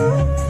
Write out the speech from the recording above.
Oh.